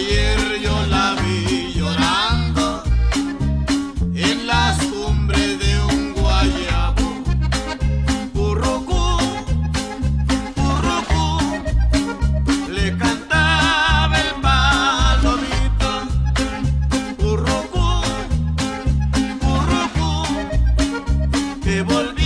ayer yo la vi llorando en las cumbres de un guayabo. Currucú, currucú, le cantaba el palomito. Currucú, currucú, que volvía.